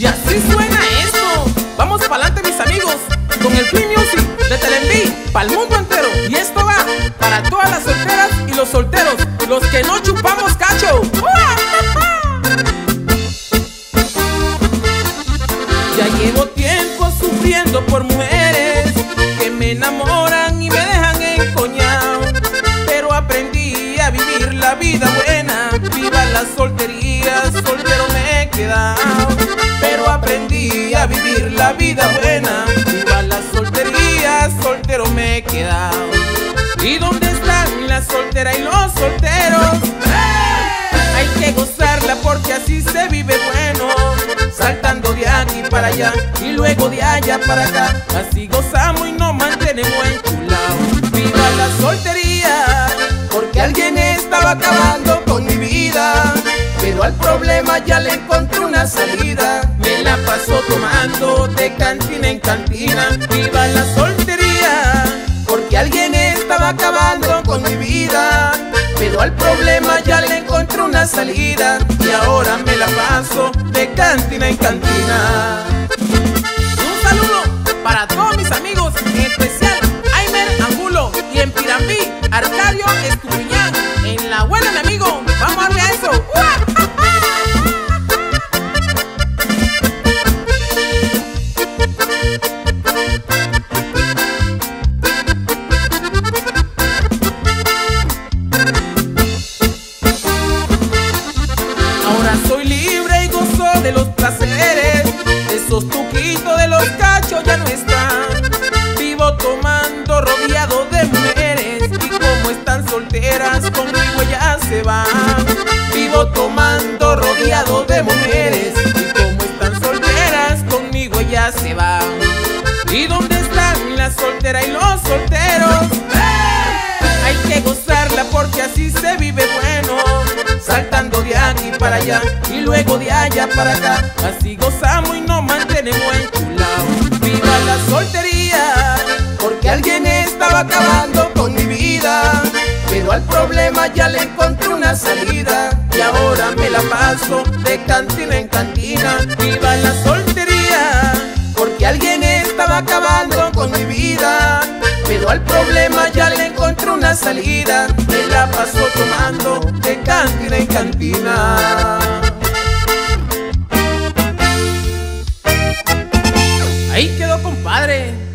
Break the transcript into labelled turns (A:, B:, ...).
A: Y así suena esto. Vamos para adelante, mis amigos, con el Free Music de Telenví, para el mundo entero. Y esto va para todas las solteras y los solteros, los que no chupamos cacho. Ya llevo tiempo sufriendo por mujeres que me enamoran y me dejan encoñado. Pero aprendí a vivir la vida buena. Viva la soltería, soltero me he he quedado. ¿Y dónde están las solteras y los solteros? Hay que gozarla porque así se vive bueno. Saltando de aquí para allá y luego de allá para acá. Así gozamos y nos mantenemos enchulados Viva la soltería Porque alguien estaba acabando con mi vida. Pero al problema ya le encontré una salida. Me la paso tomando de cantina en cantina. Viva la soltería con mi vida pero al problema ya le encontré una salida y ahora me la paso de cantina en cantina. Ahora soy libre y gozo de los placeres. Esos tuquitos de los cachos ya no están. Vivo tomando rodeado de mujeres. Y como están solteras, conmigo ya se van. Vivo tomando rodeado de mujeres. Y como están solteras, conmigo ya se van. ¿Y dónde están las solteras y los solteros? Para y luego de allá para acá. Así gozamos y nos mantenemos enchulados Viva la soltería Porque alguien estaba acabando con mi vida. Pero al problema ya le encontré una salida. Y ahora me la paso de cantina en cantina. Viva la soltería Porque alguien estaba acabando con mi vida. Pero al problema ya le encontré una salida. Me la paso tomando de cantina en cantina padre.